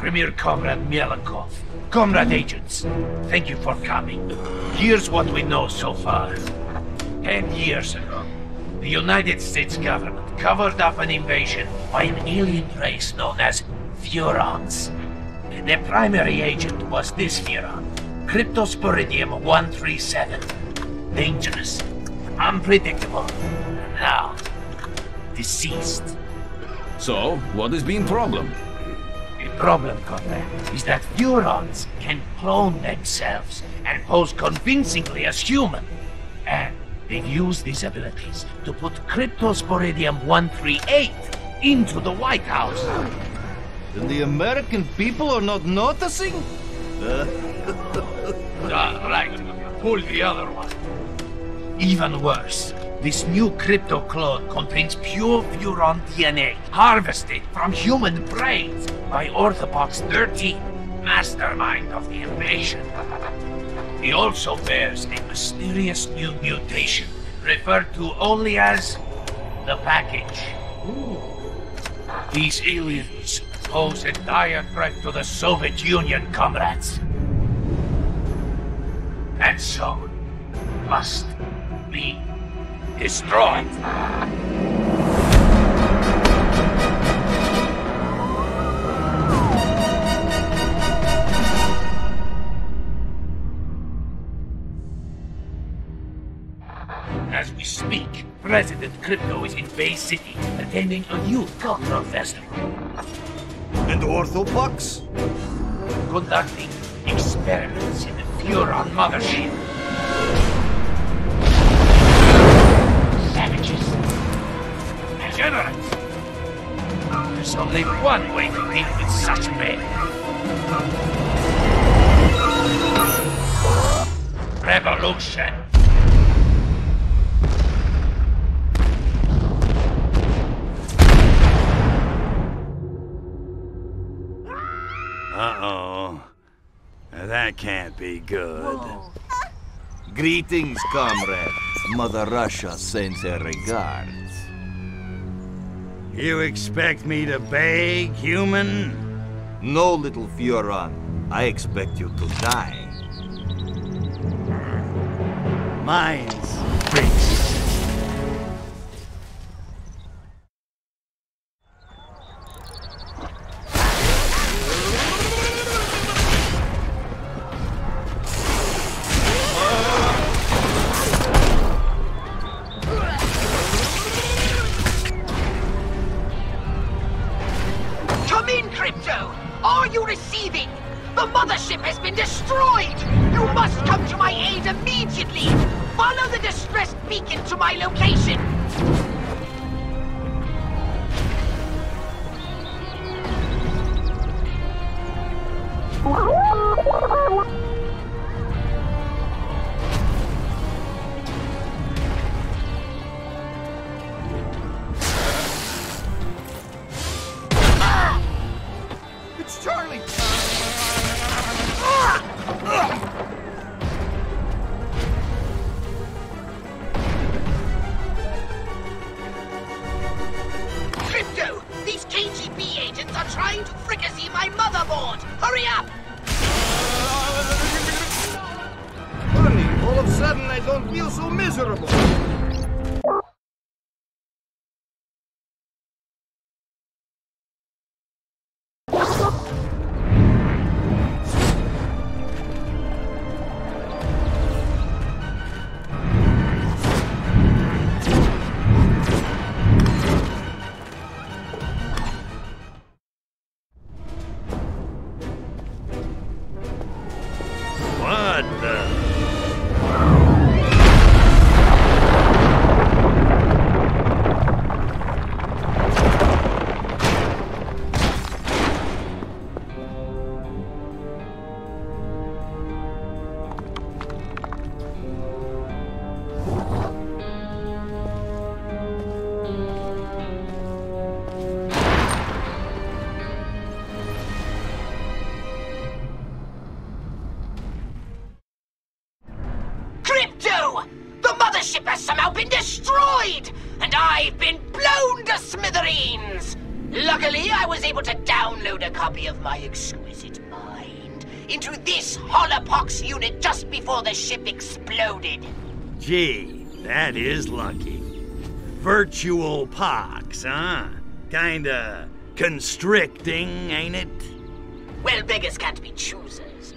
Premier Comrade Mielikov. Comrade agents, thank you for coming. Here's what we know so far. Ten years ago, the United States government covered up an invasion by an alien race known as Furons. Their primary agent was this Furon, Cryptosporidium 137. Dangerous, unpredictable, now deceased. So, what has been problem? The problem, Comrade, is that Furons can clone themselves and pose convincingly as human. And they've used these abilities to put Cryptosporidium 138 into the White House. And the American people are not noticing? Ah, right. Pull the other one. Even worse, this new crypto clone contains pure Furon DNA, harvested from human brains by Orthopox 13, mastermind of the invasion. He also bears a mysterious new mutation, referred to only as the package. These aliens pose a dire threat to the Soviet Union, comrades. And so, must be destroyed. As we speak, President Crypto is in Bay City attending a youth cultural festival, And Orthopox? conducting experiments in the Furon mothership. Degenerates. There's only one way to deal with such men. Revolution. Uh-oh. That can't be good. Greetings, comrade. Mother Russia sends her regards. You expect me to beg, human? No, little Furon. I expect you to die. Mine's fixed. Gee, that is lucky. Virtual pox, huh? Kinda constricting, ain't it? Well, beggars can't be choosers.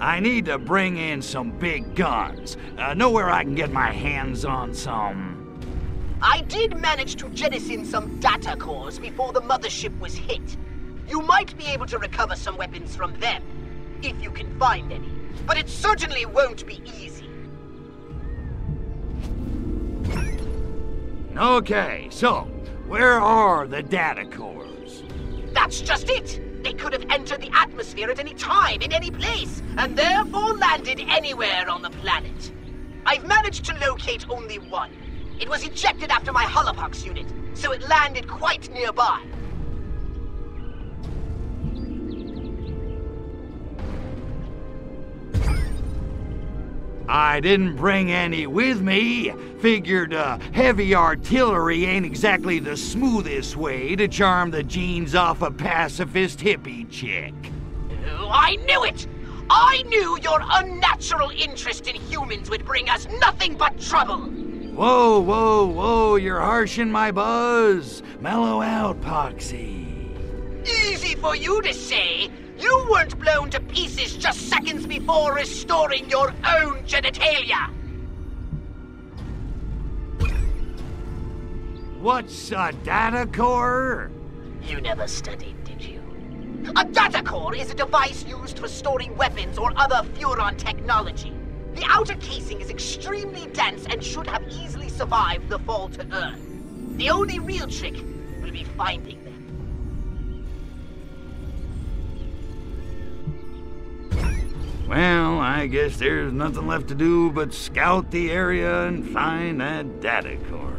I need to bring in some big guns. Uh, know where I can get my hands on some. I did manage to jettison some data cores before the mothership was hit. You might be able to recover some weapons from them, if you can find any. But it certainly won't be easy. Okay, so where are the data cores? That's just it! They could have entered the atmosphere at any time, in any place, and therefore landed anywhere on the planet. I've managed to locate only one. It was ejected after my Holopox unit, so it landed quite nearby. I didn't bring any with me. Figured uh, heavy artillery ain't exactly the smoothest way to charm the jeans off a pacifist hippie chick. Oh, I knew it! I knew your unnatural interest in humans would bring us nothing but trouble! Whoa, whoa, whoa, you're harshing my buzz. Mellow out, Poxy. Easy for you to say! You weren't blown to pieces just seconds before restoring your own genitalia! What's a data core? You never studied, did you? A data core is a device used for storing weapons or other Furon technology. The outer casing is extremely dense and should have easily survived the fall to Earth. The only real trick will be finding Well, I guess there's nothing left to do but scout the area and find that data core.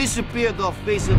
Disappeared off face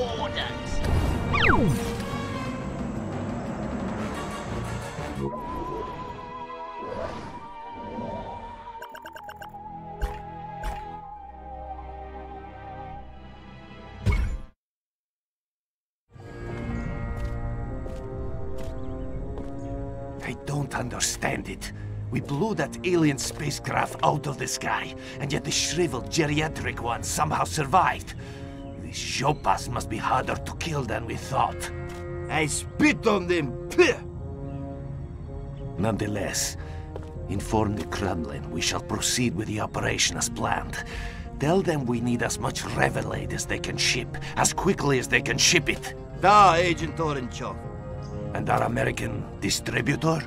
I don't understand it. We blew that alien spacecraft out of the sky, and yet the shriveled geriatric one somehow survived. These Jopas must be harder to kill than we thought. I spit on them. Nonetheless, inform the Kremlin we shall proceed with the operation as planned. Tell them we need as much Revelade as they can ship, as quickly as they can ship it. Da, Agent Orenchov. And our American distributor?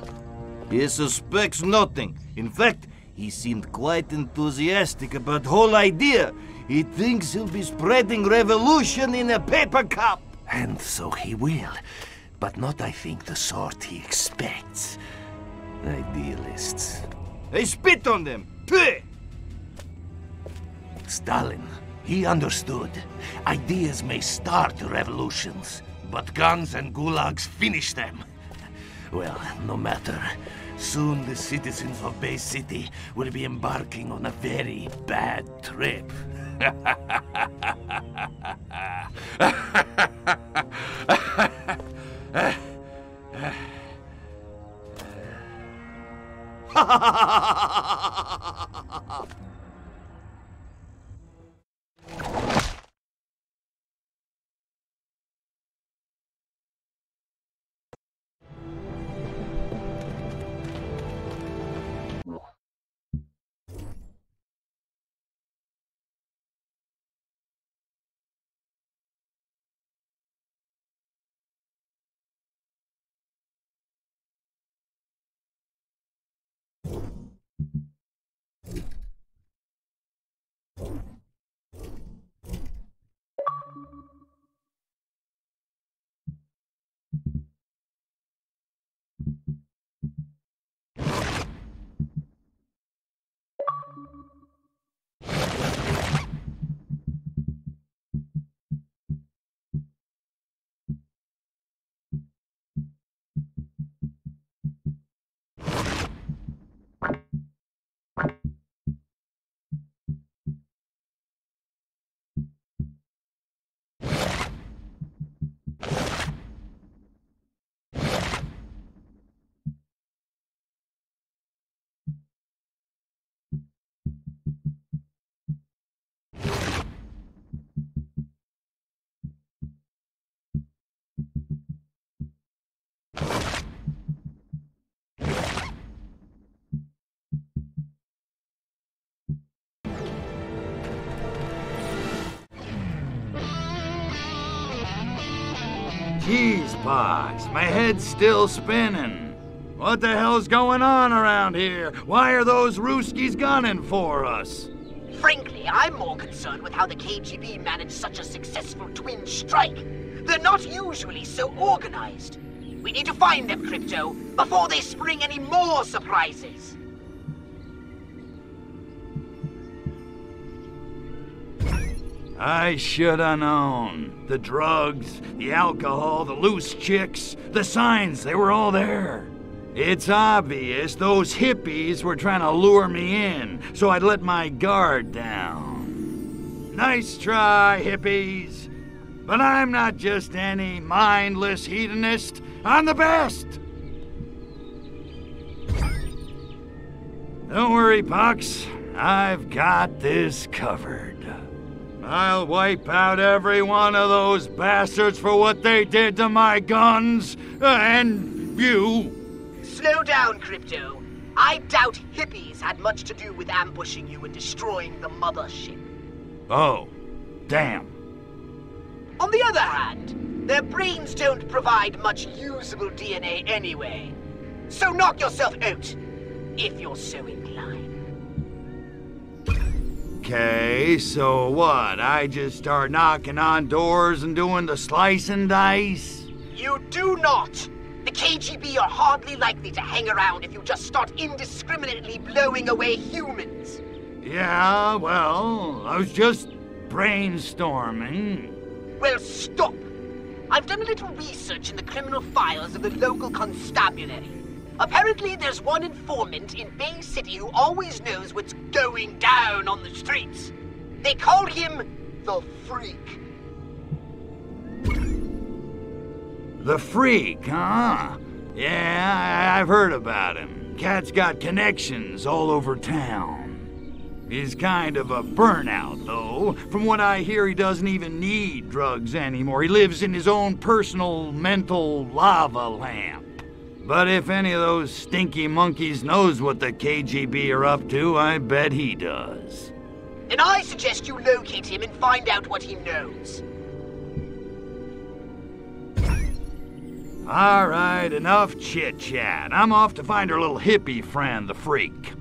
He suspects nothing. In fact, he seemed quite enthusiastic about the whole idea. He thinks he'll be spreading revolution in a paper cup. And so he will. But not, I think, the sort he expects. Idealists. I spit on them. Pah! Stalin, he understood. Ideas may start revolutions, but guns and gulags finish them. Well, no matter. Soon the citizens of Bay City will be embarking on a very bad trip. Jeez, Pox, my head's still spinning. What the hell's going on around here? Why are those Ruskies gunning for us? Frankly, I'm more concerned with how the KGB managed such a successful twin strike. They're not usually so organized. We need to find them, Crypto, before they spring any more surprises. I should have known. The drugs, the alcohol, the loose chicks, the signs, they were all there. It's obvious those hippies were trying to lure me in, so I'd let my guard down. Nice try, hippies. But I'm not just any mindless hedonist. I'm the best! Don't worry, Pox. I've got this covered. I'll wipe out every one of those bastards for what they did to my guns uh, and you. Slow down, Crypto. I doubt hippies had much to do with ambushing you and destroying the mothership. Oh, damn. On the other hand, their brains don't provide much usable DNA anyway. So knock yourself out, if you're so inclined. Okay, so what? I just start knocking on doors and doing the slice and dice? You do not! The KGB are hardly likely to hang around if you just start indiscriminately blowing away humans. Yeah, well, I was just brainstorming. Well, stop! I've done a little research in the criminal files of the local constabulary. Apparently, there's one informant in Bay City who always knows what's going down on the streets. They call him the Freak. The freak, huh? Yeah, I- I've heard about him. Cat's got connections all over town. He's kind of a burnout, though. From what I hear, he doesn't even need drugs anymore. He lives in his own personal mental lava lamp. But if any of those stinky monkeys knows what the KGB are up to, I bet he does. And I suggest you locate him and find out what he knows. All right, enough chit chat. I'm off to find our little hippie friend, the freak.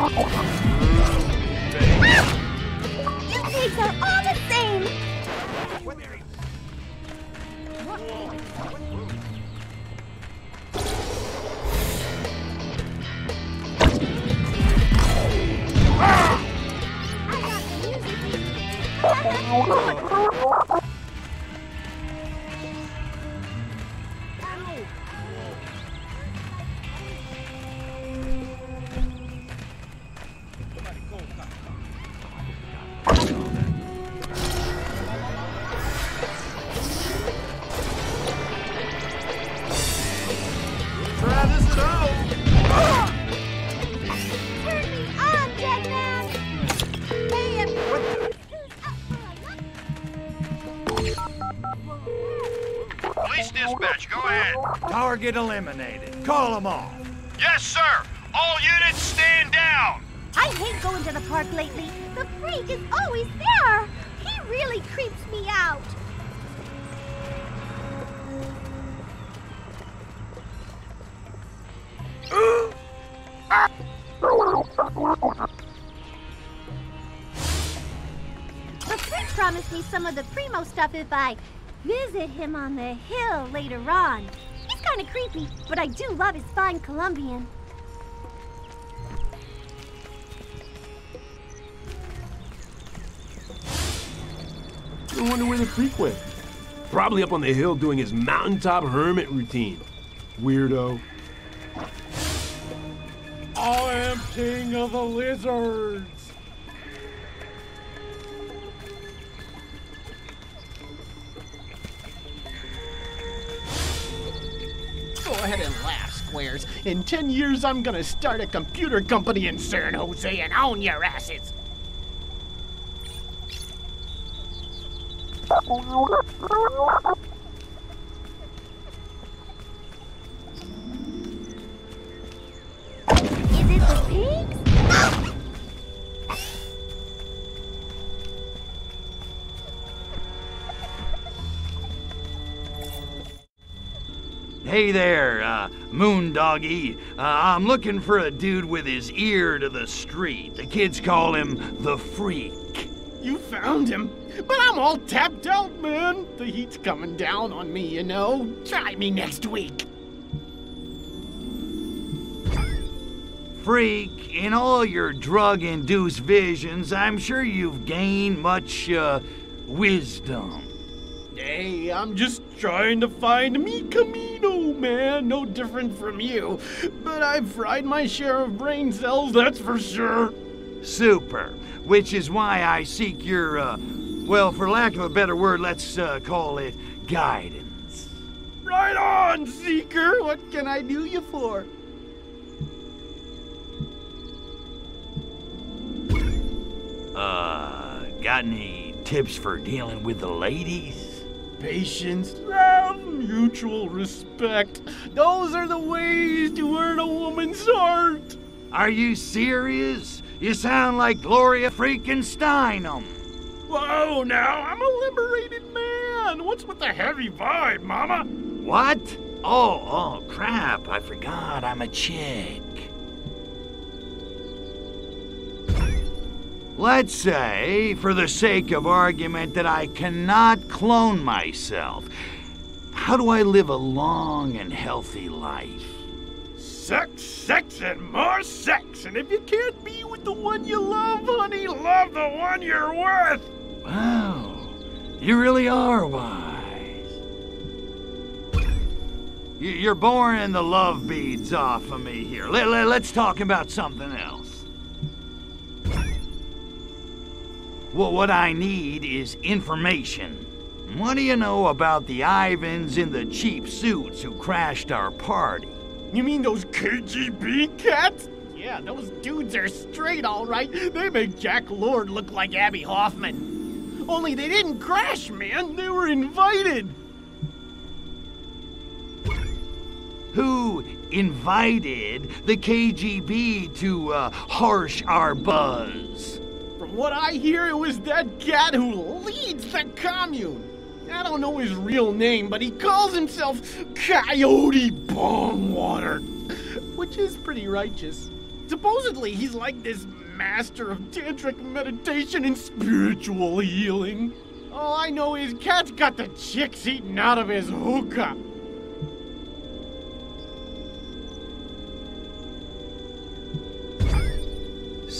You Target eliminated. Call them off. Yes, sir. All units stand down. I hate going to the park lately. The freak is always there. He really creeps me out. The freak promised me some of the primo stuff if I visit him on the hill later on kind of creepy, but I do love his fine Colombian. I wonder where the freak went. Probably up on the hill doing his mountaintop hermit routine. Weirdo. I am king of the lizards. Laugh, In 10 years, I'm gonna start a computer company in San Jose and own your asses. Is it the pigs? Hey there, uh, Moondoggy. Uh, I'm looking for a dude with his ear to the street. The kids call him the Freak. You found him. But I'm all tapped out, man. The heat's coming down on me, you know. Try me next week. Freak, in all your drug induced visions, I'm sure you've gained much, uh, wisdom. Hey, I'm just trying to find me Camino, man. No different from you. But I've fried my share of brain cells, that's for sure. Super. Which is why I seek your, uh, well, for lack of a better word, let's uh, call it guidance. Right on, Seeker. What can I do you for? Uh, got any tips for dealing with the ladies? Patience, love, mutual respect. Those are the ways to earn a woman's heart. Are you serious? You sound like Gloria freaking Steinem. Whoa, now, I'm a liberated man. What's with the heavy vibe, Mama? What? Oh, oh, crap. I forgot I'm a chick. Let's say, for the sake of argument, that I cannot clone myself. How do I live a long and healthy life? Sex, sex, and more sex. And if you can't be with the one you love, honey, love the one you're with. Wow, you really are wise. You- You're boring the love beads off of me here. Let, let, let's talk about something else. Well, what I need is information. What do you know about the Ivans in the cheap suits who crashed our party? You mean those KGB cats? Yeah, those dudes are straight, all right. They make Jack Lord look like Abbie Hoffman. Only they didn't crash, man. They were invited. Who invited the KGB to uh, harsh our buzz? What I hear, it was that cat who leads the commune. I don't know his real name, but he calls himself Coyote Bongwater, which is pretty righteous. Supposedly, he's like this master of tantric meditation and spiritual healing. All I know is Cat's got the chicks eaten out of his hookah.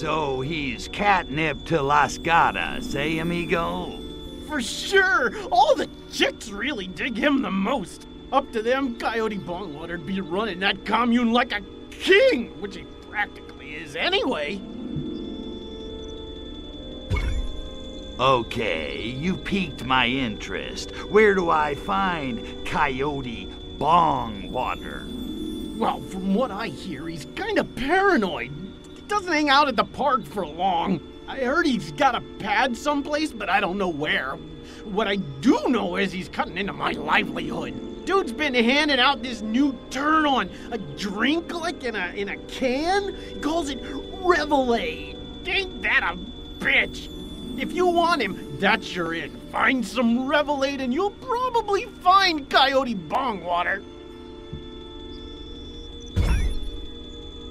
So he's catnip to Las Gatas, eh, amigo? For sure! All the chicks really dig him the most. Up to them, Coyote Bongwater'd be running that commune like a king, which he practically is anyway. Okay, you piqued my interest. Where do I find Coyote Bongwater? Well, from what I hear, he's kind of paranoid. Doesn't hang out at the park for long. I heard he's got a pad someplace, but I don't know where. What I do know is he's cutting into my livelihood. Dude's been handing out this new turn on a drink like in a in a can. He calls it Revelade. Ain't that a bitch? If you want him, that's your in. Find some Revelade and you'll probably find Coyote Bongwater.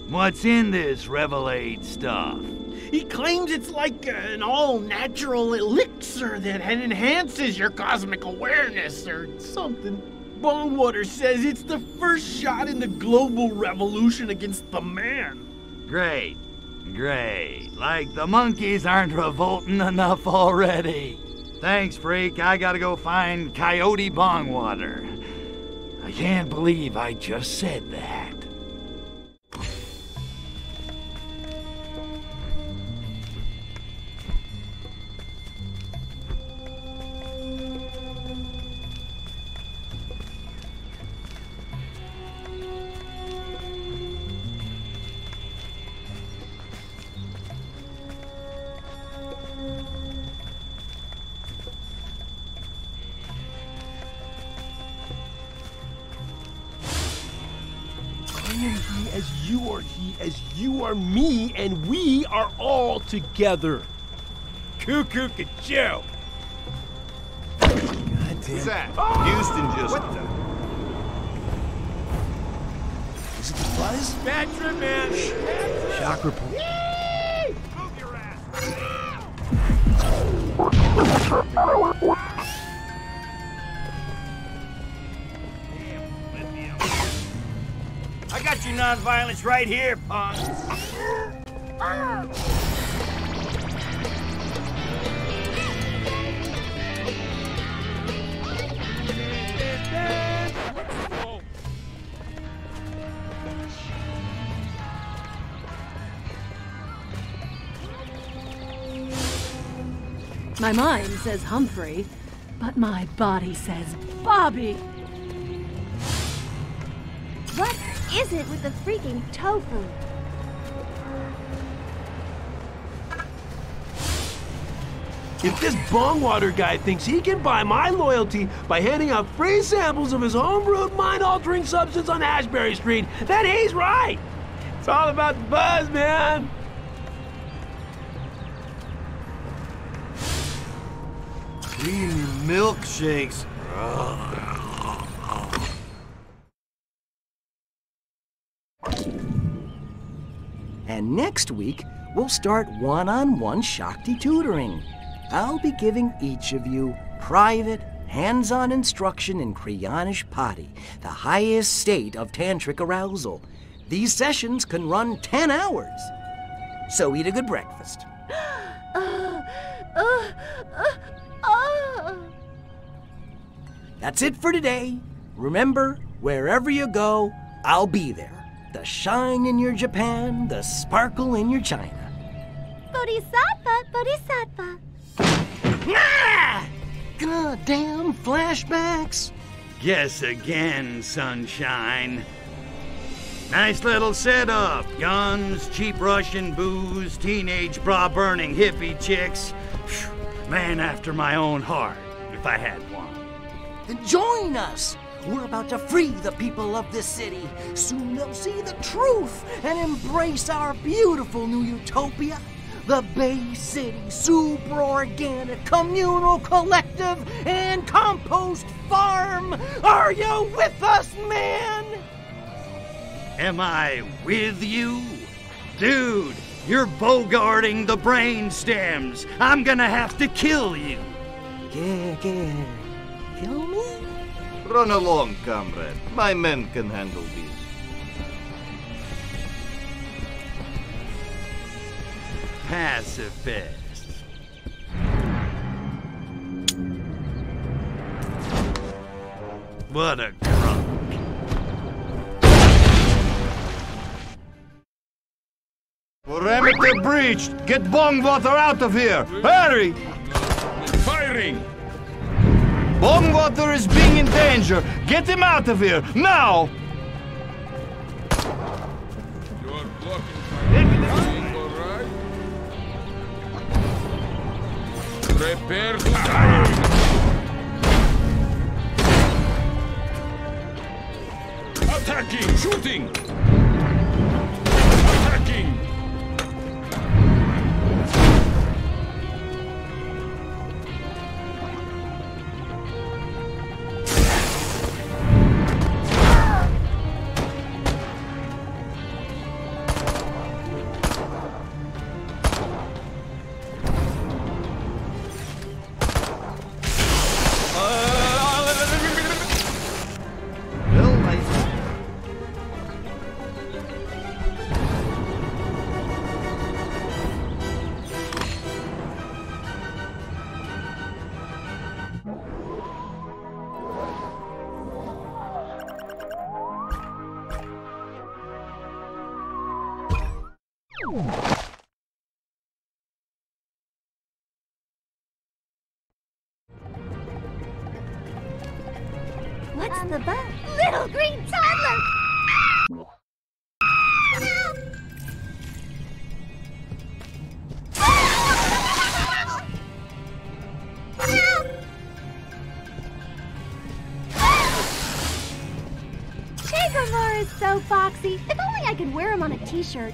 What's in this Revelade stuff? He claims it's like an all natural elixir that enhances your cosmic awareness or something. Bongwater says it's the first shot in the global revolution against the man. Great, great. Like the monkeys aren't revolting enough already. Thanks, freak. I gotta go find Coyote Bongwater. I can't believe I just said that. Are me, and we are all together. Cuckoo Joe. God damn. Who's that? Houston just. What the? Is it the buzz? Bad trip, man. Shock report. I got your nonviolence right here, punk. My mind says Humphrey, but my body says Bobby. Is it with the freaking tofu? If this bong water guy thinks he can buy my loyalty by handing out free samples of his homebrewed mind-altering substance on Ashbury Street, then he's right. It's all about the buzz, man. Creamy milkshakes. And next week, we'll start one on one Shakti tutoring. I'll be giving each of you private, hands on instruction in Kriyanish Pati, the highest state of tantric arousal. These sessions can run 10 hours. So eat a good breakfast. That's it for today. Remember, wherever you go, I'll be there. The shine in your Japan, the sparkle in your China. Bodhisattva, Bodhisattva. Ah! Goddamn flashbacks. Guess again, sunshine. Nice little setup. Guns, cheap Russian booze, teenage bra burning hippie chicks. Man after my own heart, if I had one. Then join us. We're about to free the people of this city. Soon they'll see the truth and embrace our beautiful new utopia. The Bay City Super Organic Communal Collective and Compost Farm. Are you with us, man? Am I with you? Dude, you're bogarting the brain stems. I'm gonna have to kill you. Yeah, yeah. Kill me? Run along, comrade. My men can handle this. Pacifist. What a drunk. Perimeter breached! Get Bongwater out of here! Hurry! Firing! Bongwater is being in danger! Get him out of here! Now! You are blocking my all right? Prepare to ah! die! Attacking! Shooting! What's the bug? Little green toddler! Tiggermore is so foxy. If only I could wear him on a t-shirt.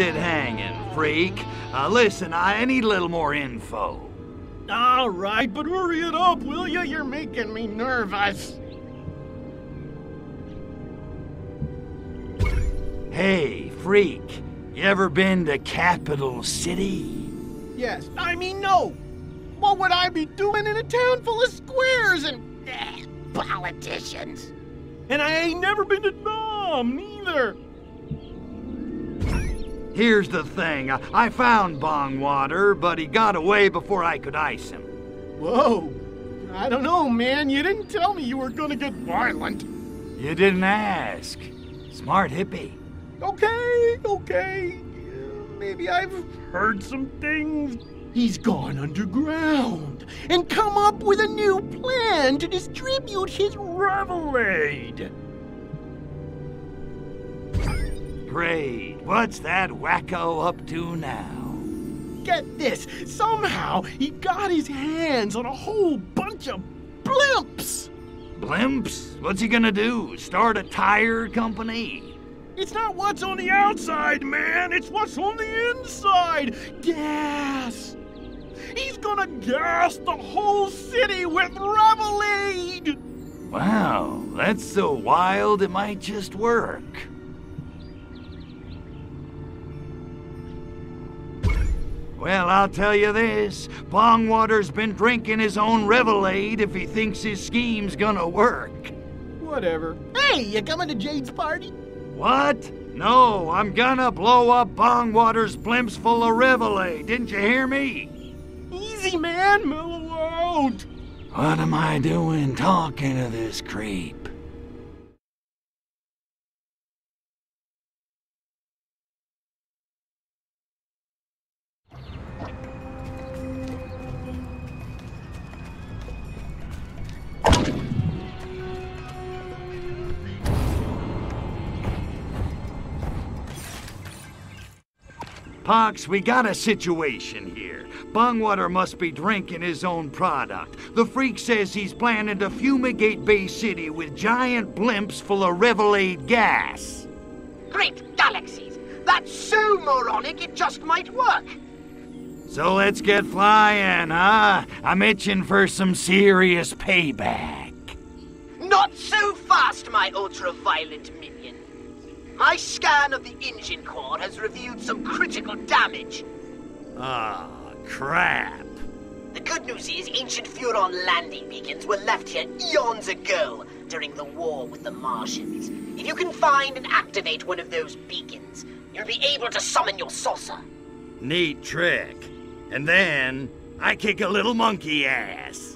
It hanging, freak? Uh, listen, I need a little more info. All right, but hurry it up, will you? You're making me nervous. Hey, freak, you ever been to Capital City? Yes, I mean no. What would I be doing in a town full of squares and eh, politicians? And I ain't never been to Nam neither. Here's the thing I, found Bongwater, but he got away before I could ice him. Whoa. I don't know, man. You didn't tell me you were gonna get violent. You didn't ask. Smart hippie. Okay, okay. Maybe I've heard some things. He's gone underground and come up with a new plan to distribute his revelade. Great. What's that wacko up to now? Get this. Somehow he got his hands on a whole bunch of blimps. Blimps? What's he gonna do? Start a tire company? It's not what's on the outside, man. It's what's on the inside. Gas. He's gonna gas the whole city with Revelade. Wow, that's so wild it might just work. Well, I'll tell you this. Bongwater's been drinking his own Revelade if he thinks his scheme's gonna work. Whatever. Hey, you coming to Jade's party? What? No, I'm gonna blow up Bongwater's blimps full of Revelade. Didn't you hear me? Easy, man. Mellow out. What am I doing talking to this creep? Pox, we got a situation here. Bongwater must be drinking his own product. The freak says he's planning to fumigate Bay City with giant blimps full of Revelade gas. Great galaxies! That's so moronic it just might work! So let's get flying, huh? I'm itching for some serious payback. Not so fast, my ultraviolet minion. My scan of the engine core has revealed some critical damage. Ah, crap. The good news is ancient Furon landing beacons were left here eons ago during the war with the Martians. If you can find and activate one of those beacons, you'll be able to summon your saucer. Neat trick. And then I kick a little monkey ass.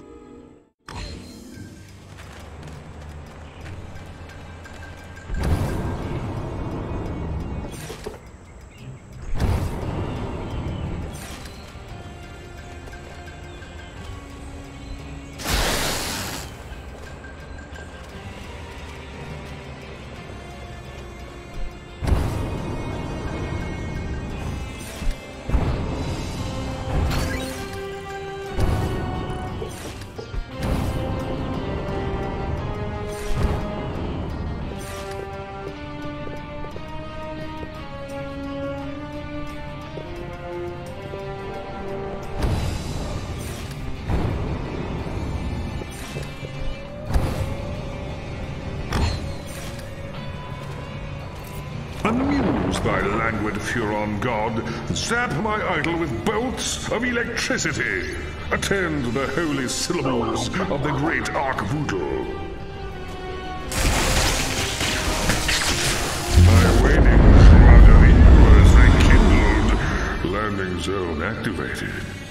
My languid Furon god, zap my idol with bolts of electricity. Attend the holy syllables of the great Arkvoodle. My waning shroud was rekindled. Landing zone activated.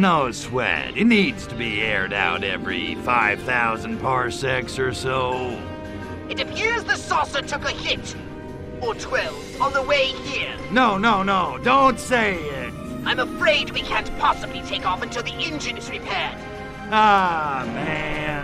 No sweat. It needs to be aired out every 5,000 parsecs or so. It appears the saucer took a hit. Or 12 on the way here. No, no, no. Don't say it. I'm afraid we can't possibly take off until the engine is repaired. Ah, man.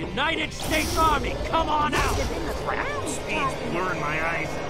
United States Army, come on out! Speed's blurring my eyes.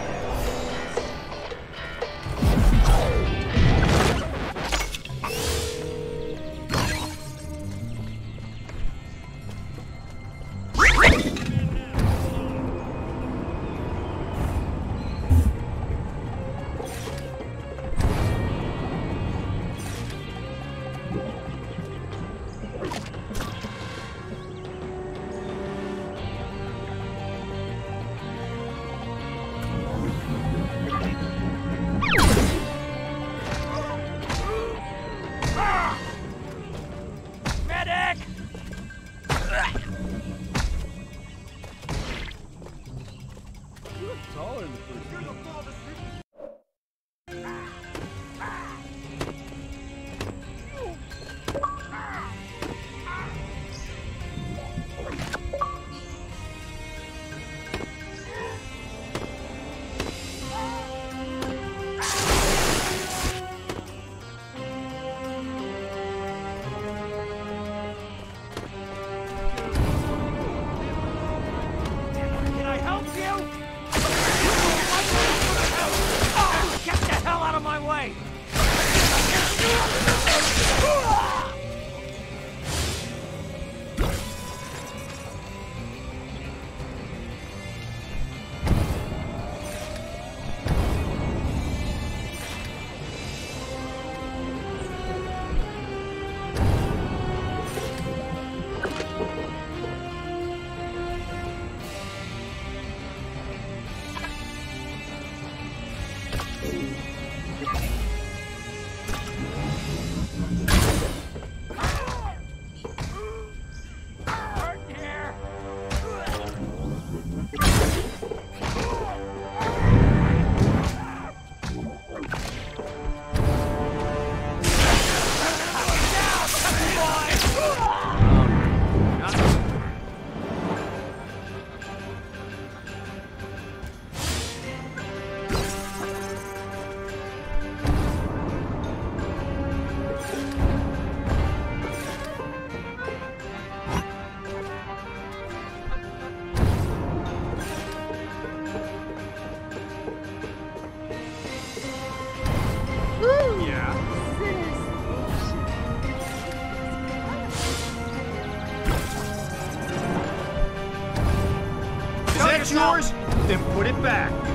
That yours? Then put it back.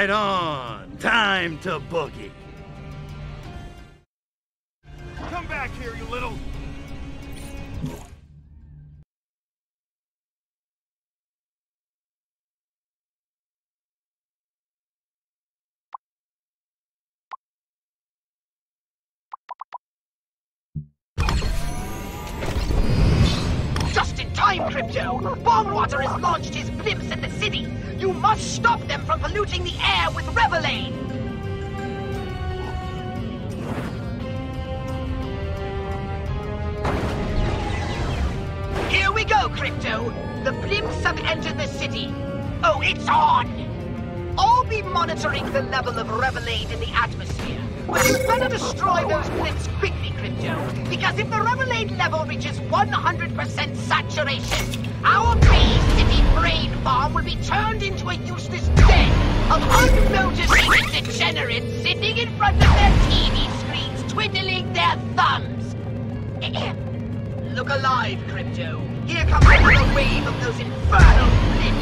Right on. Time to boogie. Come back here, you little... Just in time, Crypto! Bongwater is launched polluting the air with Revelade! Here we go, Crypto! The blimps have entered the city! Oh, it's on! I'll be monitoring the level of Revelade in the atmosphere. But you better destroy those blimps quickly, Crypto. Because if the Revelade level reaches 100% saturation, our Bay City brain farm will be turned into a useless den of unmotivated degenerates sitting in front of their TV screens twiddling their thumbs. Look alive, Crypto. Here comes another wave of those infernal blimps.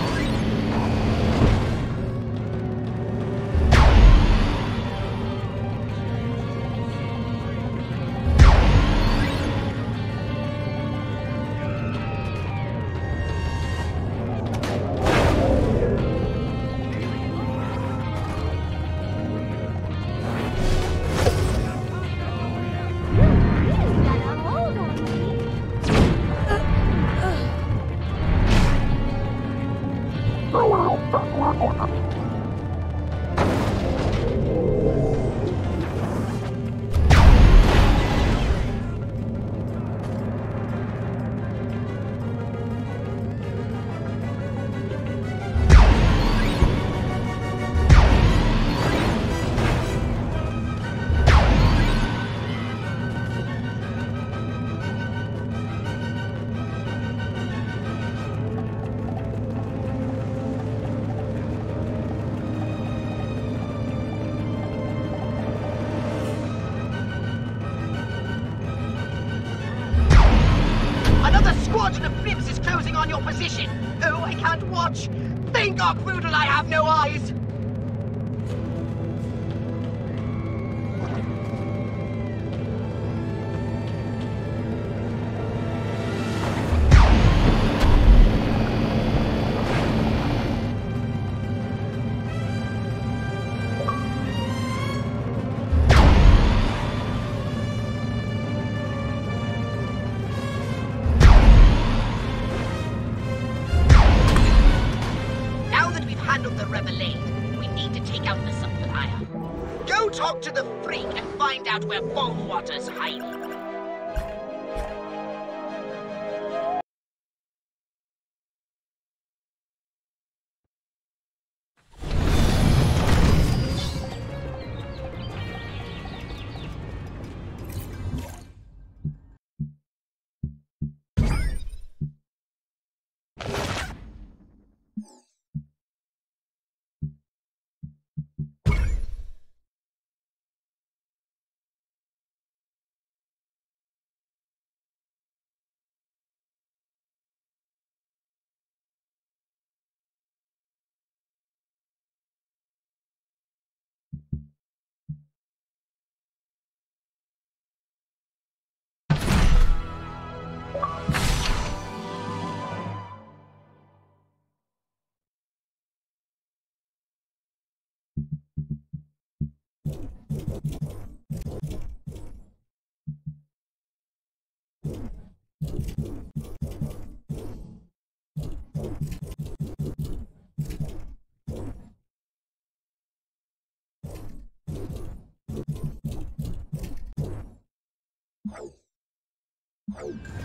The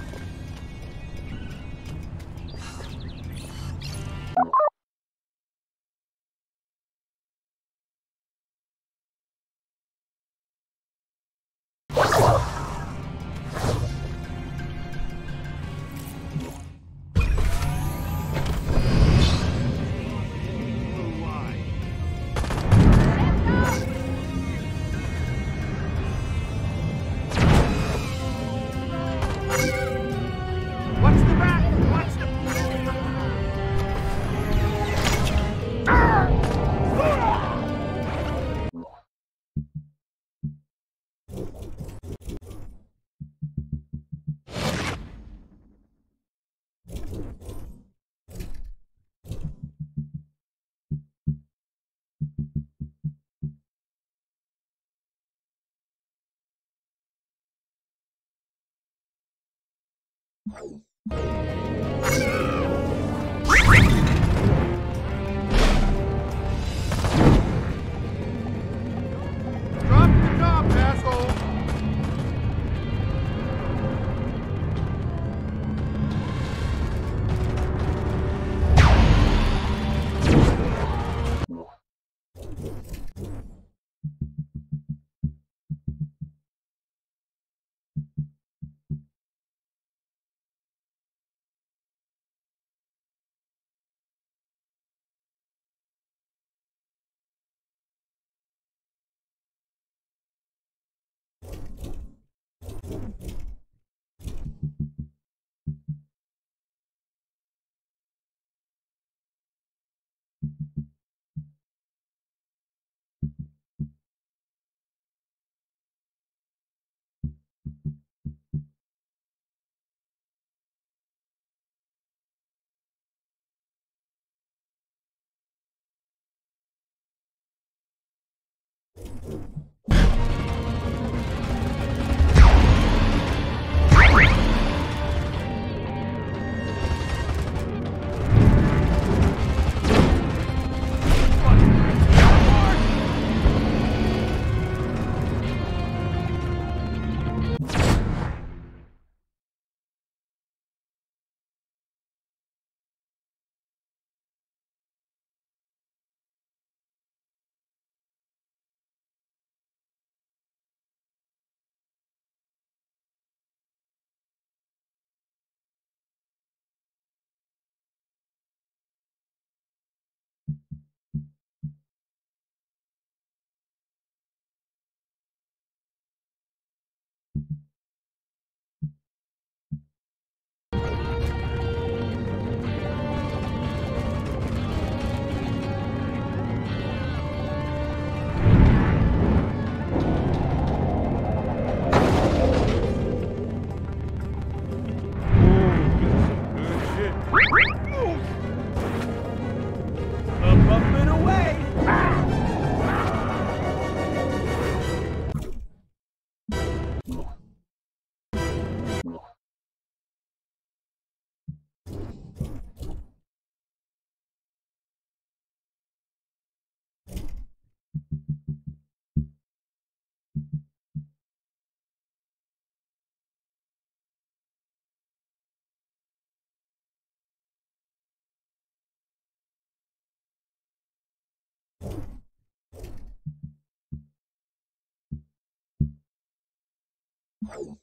matter? What's the... Drop the top, asshole! Up, up, and away! I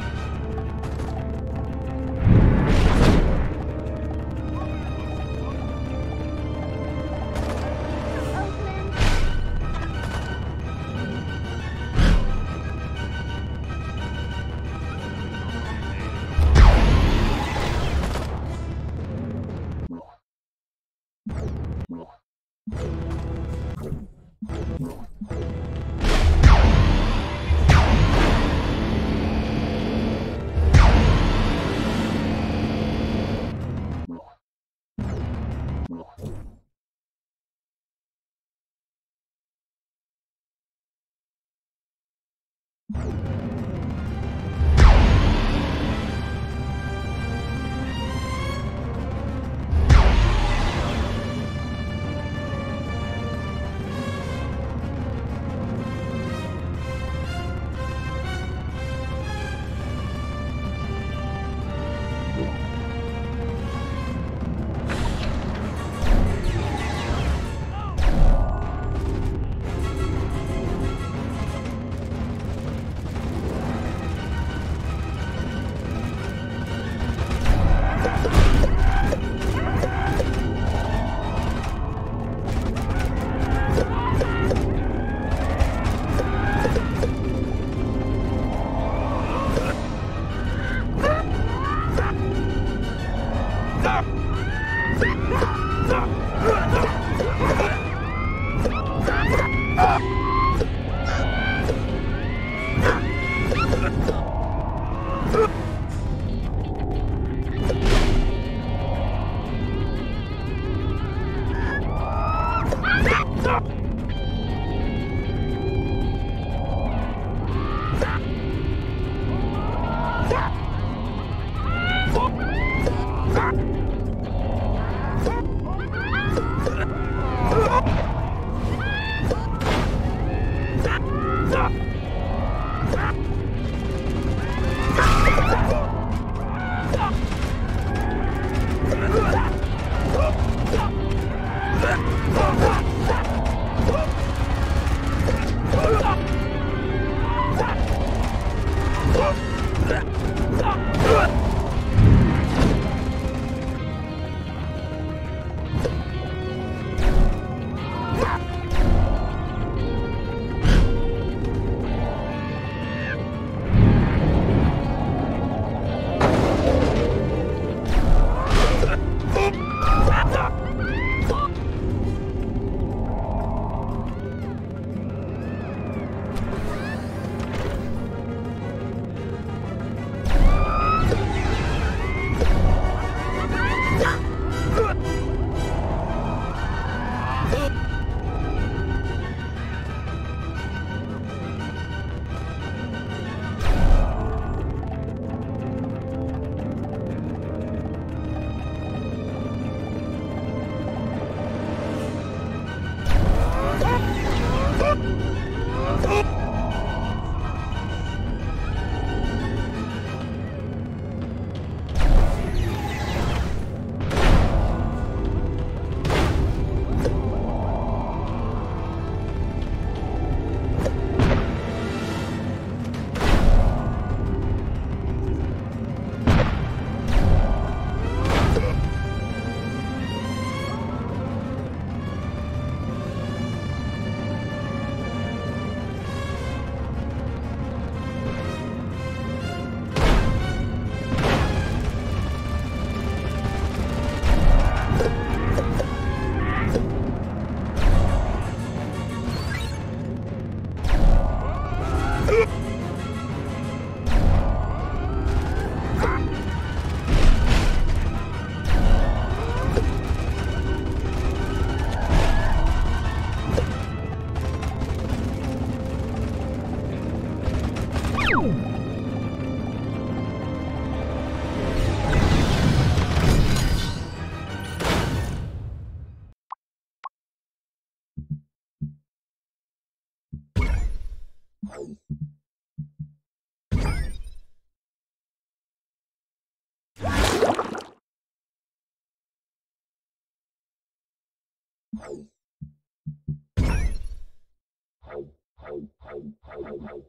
There's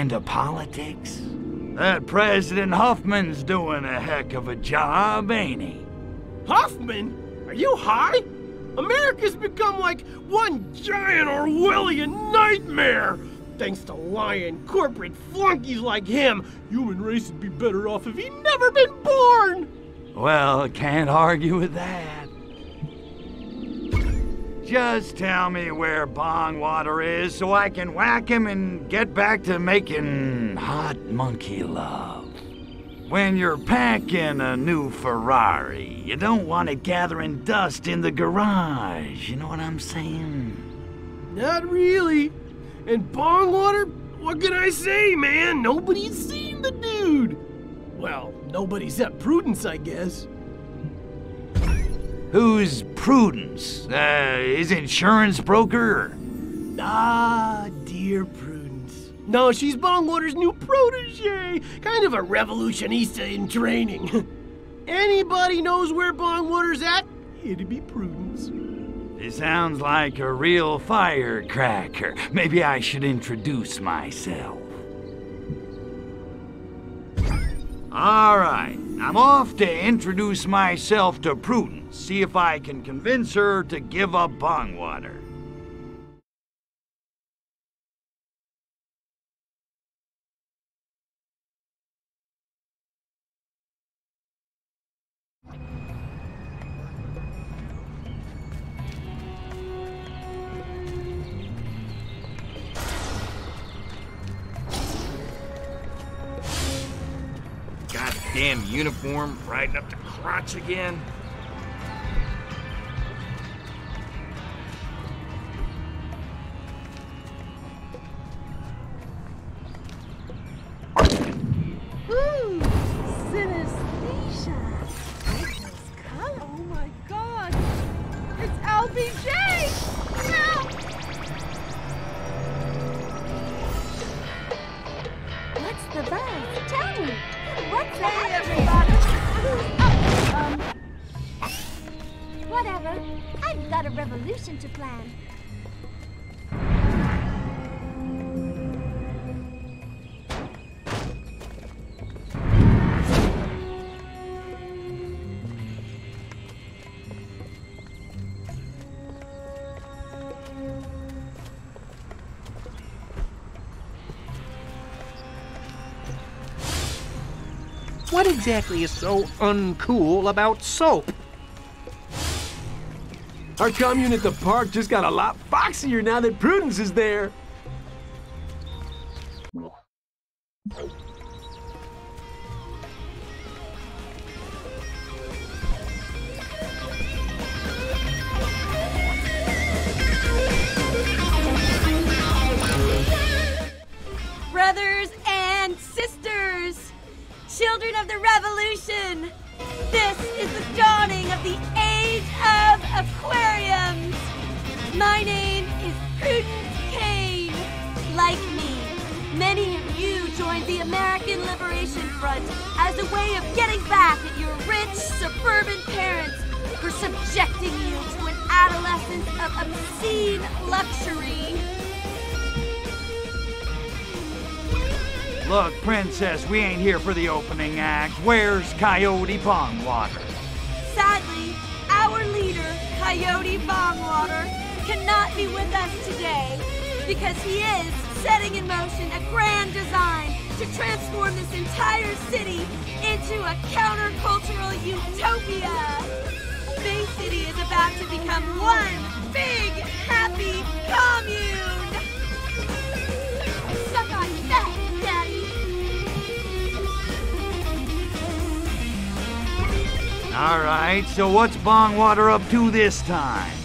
into politics? That President Huffman's doing a heck of a job, ain't he? Huffman? Are you high? America's become like one giant Orwellian nightmare. Thanks to lying corporate flunkies like him, human race would be better off if he'd never been born. Well, can't argue with that. Just tell me where Bongwater is so I can whack him and get back to making hot monkey love. When you're packing a new Ferrari, you don't want it gathering dust in the garage. You know what I'm saying? Not really. And Bongwater, what can I say, man? Nobody's seen the dude. Well, nobody's at Prudence, I guess. Who's Prudence? Uh, his insurance broker? Ah, dear Prudence. No, she's Bongwater's new protege. Kind of a revolutionista in training. Anybody knows where Bongwater's at? It'd be Prudence. He sounds like a real firecracker. Maybe I should introduce myself. All right, I'm off to introduce myself to Prudence, see if I can convince her to give up Bongwater. Goddamn uniform riding up the crotch again. What exactly is so uncool about soap? Our commune at the park just got a lot foxier now that Prudence is there. Suburban parents for subjecting you to an adolescence of obscene luxury. Look, Princess, we ain't here for the opening act. Where's Coyote Bongwater? Sadly, our leader, Coyote Bongwater, cannot be with us today because he is setting in motion a grand design to transform this entire city into a countercultural utopia. Bay City is about to become one big, happy commune. Suck on that, Daddy. All right, so what's Bongwater up to this time?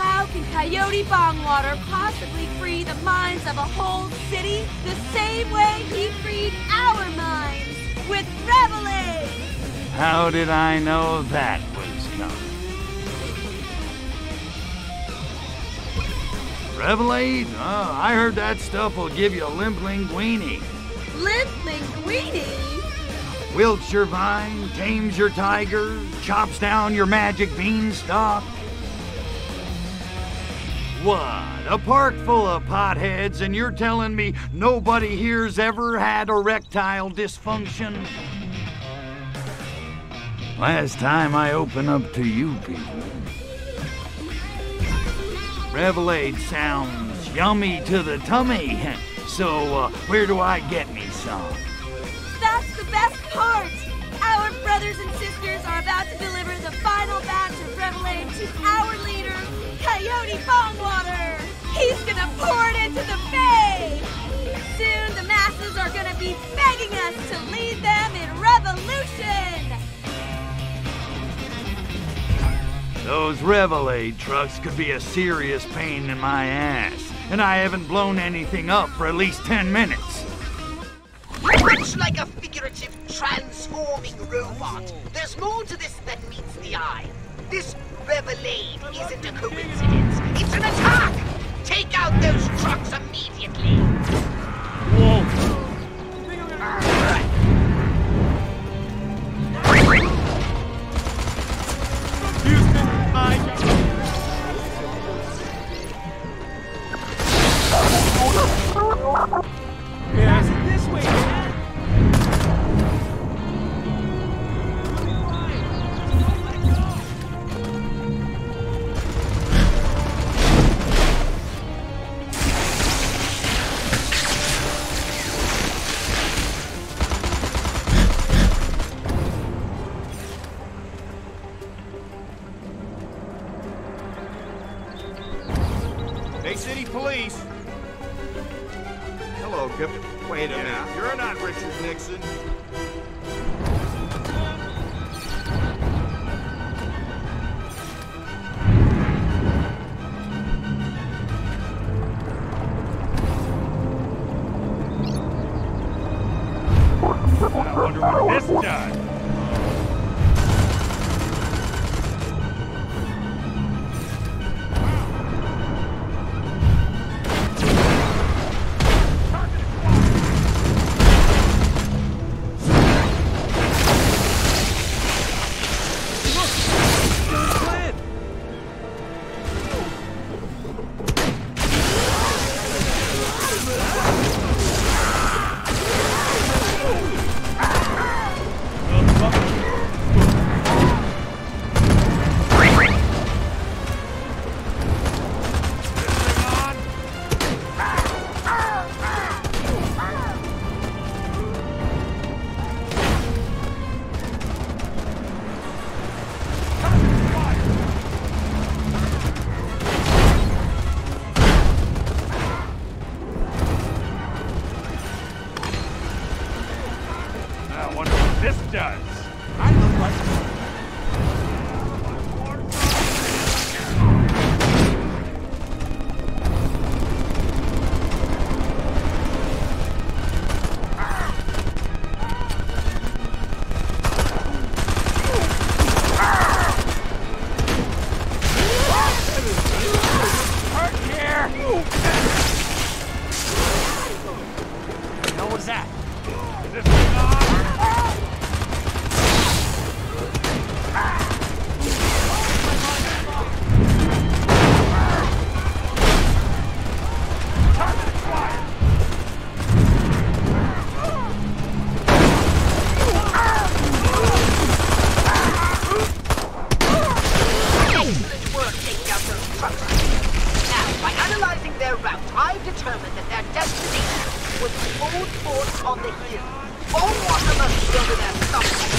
How can Coyote Bongwater possibly free the minds of a whole city the same way he freed our minds with Revelade? How did I know that was coming? Revelade? Oh, I heard that stuff will give you a limp linguini. Limp Linguini? Wilts your vine, tames your tiger, chops down your magic beanstalk. What? A park full of potheads, and you're telling me nobody here's ever had erectile dysfunction? Last time I open up to you people. Revelade sounds yummy to the tummy. So, uh, where do I get me some? That's the best part! Our brothers and sisters are about to deliver the final batch of Revelade to our leader, Coyote Bongwater! He's gonna pour it into the bay! Soon the masses are gonna be begging us to lead them in revolution! Those Revelade trucks could be a serious pain in my ass, and I haven't blown anything up for at least 10 minutes. Much like a figurative transforming robot, there's more to this than meets the eye. This Revelade isn't a coincidence. It's an attack! Take out those trucks immediately! Pass By analyzing their route, I've determined that their destination was the old fort on the hill. All water must be over their summit.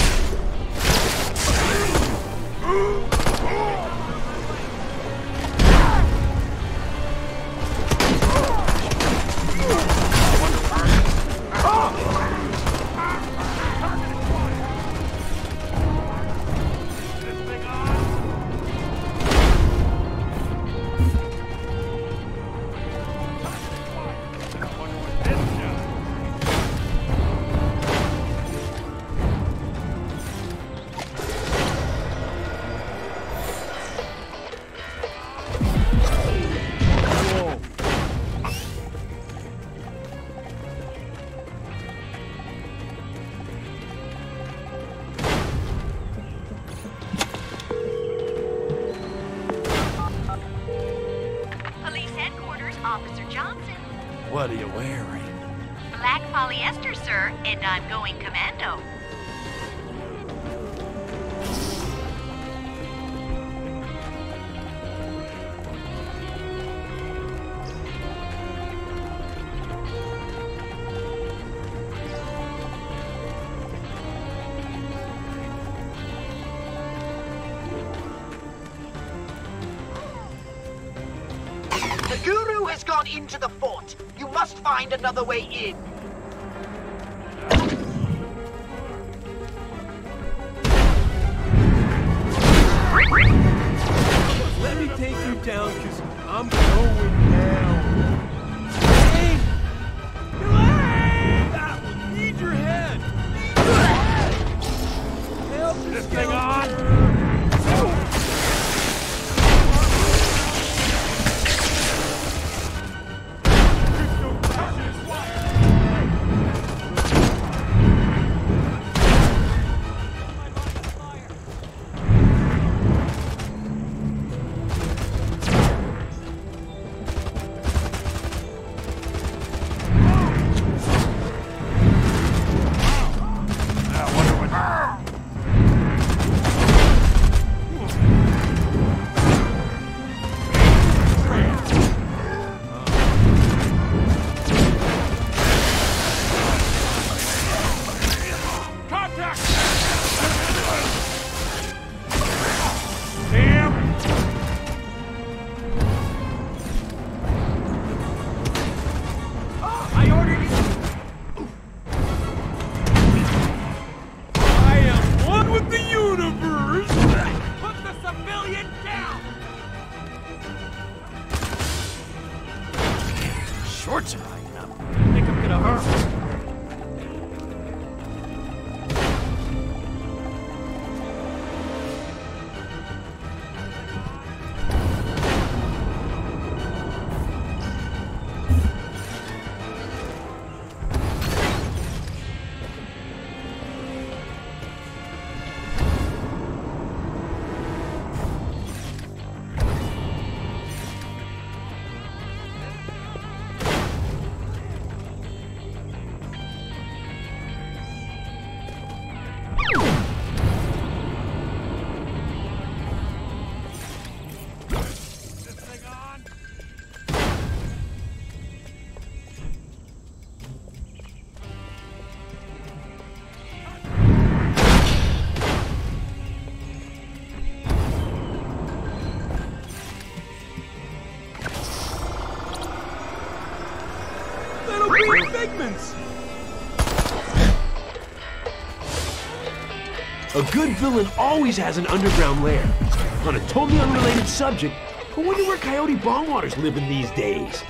find another way in. A good villain always has an underground lair. On a totally unrelated subject, I wonder where Coyote Bongwaters living these days.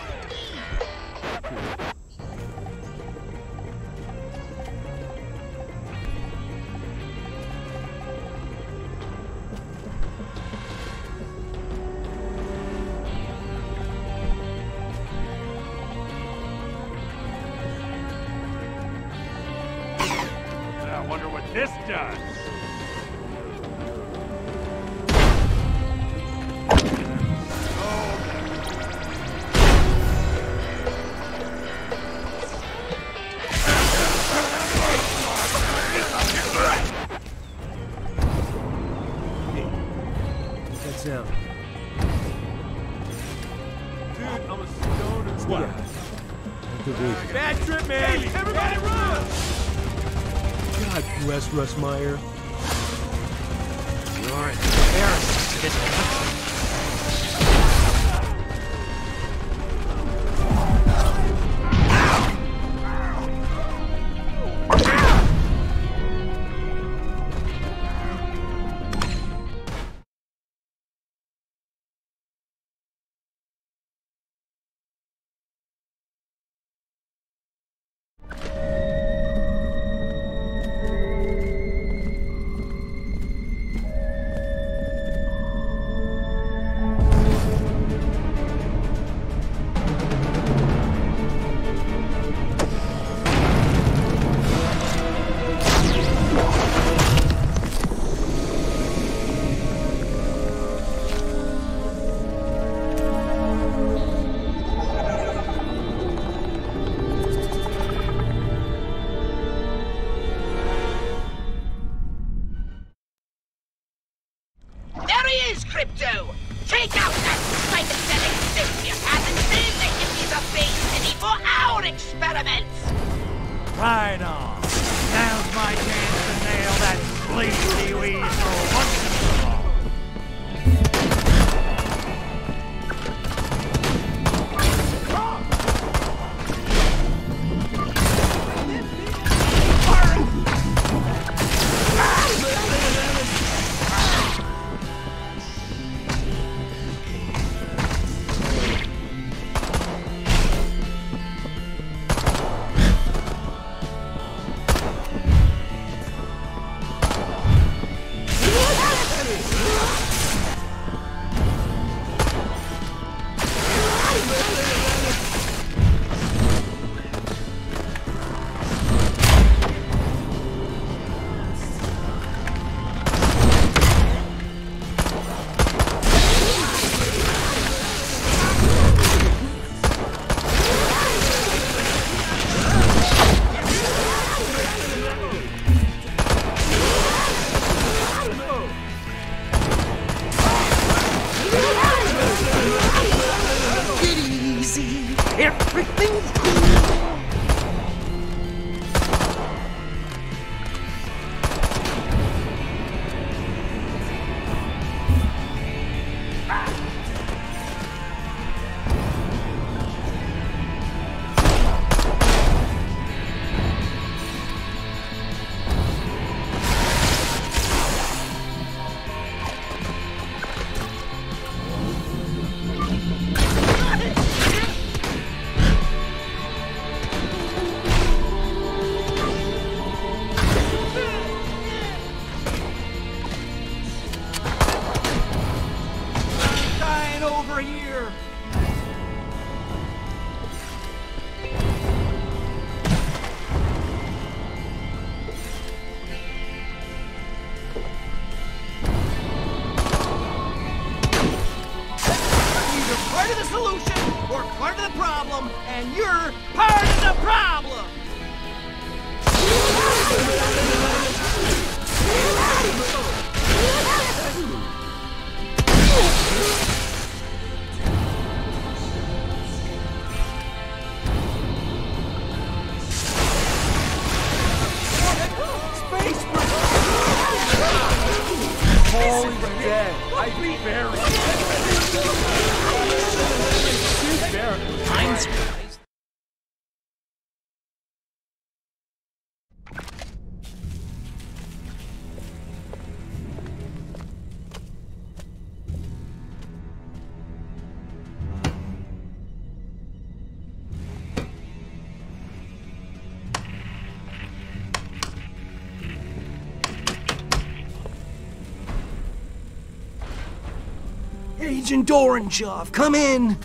Agent Orangeoff, come in.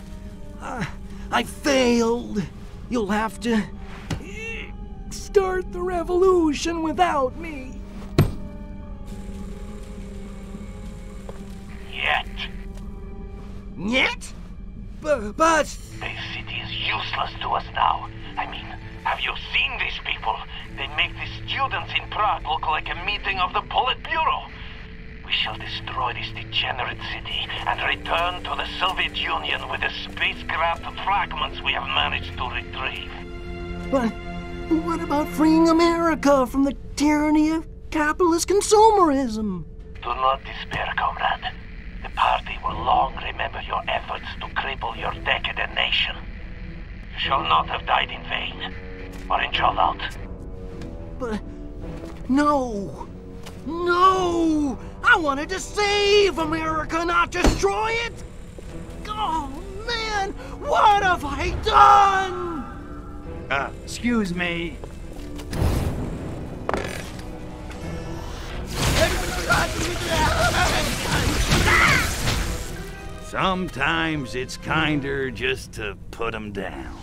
Uh, I failed. You'll have to start the revolution without me. Yet. Yet? B- but. This city is useless to us now. I mean, have you seen these people? They make the students in Prague look like a meeting of the Politburo. We shall destroy this degenerate city and return to the Soviet Union with the spacecraft fragments we have managed to retrieve. But what about freeing America from the tyranny of capitalist consumerism? Do not despair, comrade. The party will long remember your efforts to cripple your decadent nation. You shall not have died in vain. Orange all out. But no, no! I wanted to save America, not destroy it! Oh, man! What have I done? Uh, excuse me. Sometimes it's kinder just to put them down.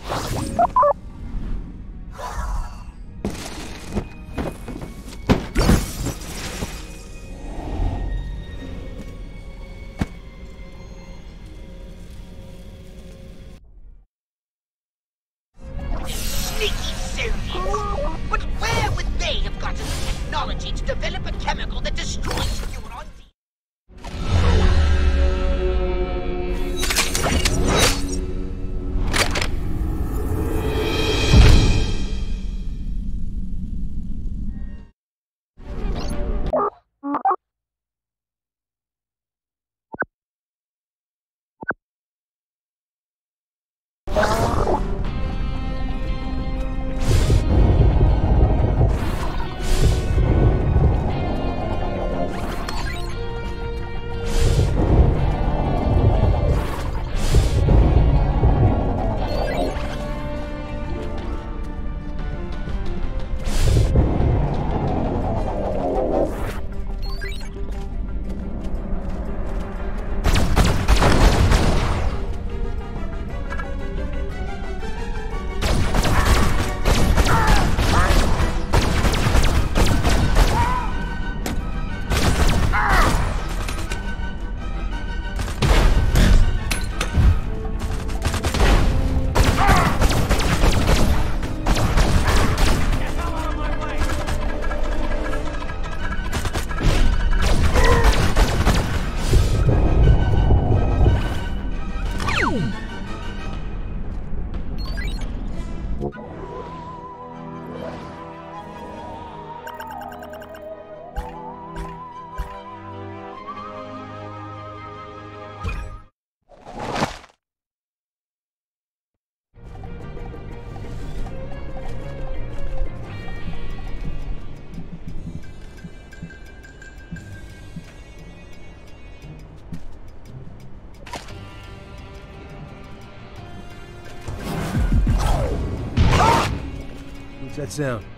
Sound?